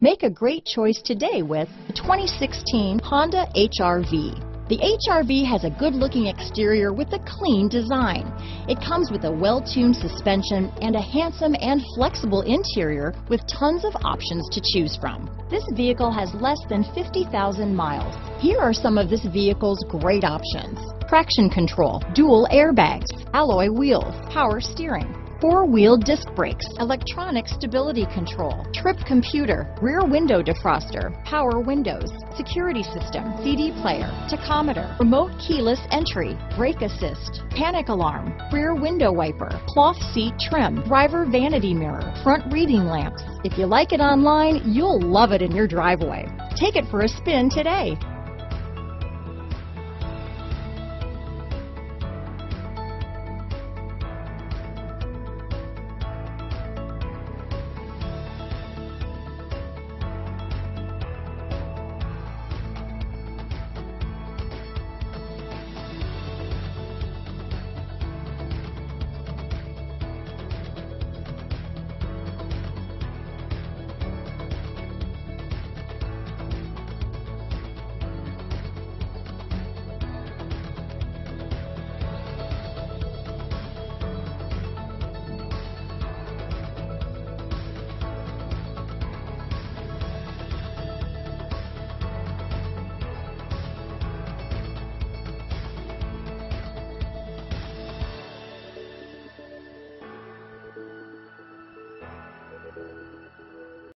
Make a great choice today with the 2016 Honda HRV. The HRV has a good-looking exterior with a clean design. It comes with a well-tuned suspension and a handsome and flexible interior with tons of options to choose from. This vehicle has less than 50,000 miles. Here are some of this vehicle's great options. Traction control, dual airbags, alloy wheels, power steering, four-wheel disc brakes, electronic stability control, trip computer, rear window defroster, power windows, security system, CD player, tachometer, remote keyless entry, brake assist, panic alarm, rear window wiper, cloth seat trim, driver vanity mirror, front reading lamps. If you like it online, you'll love it in your driveway. Take it for a spin today.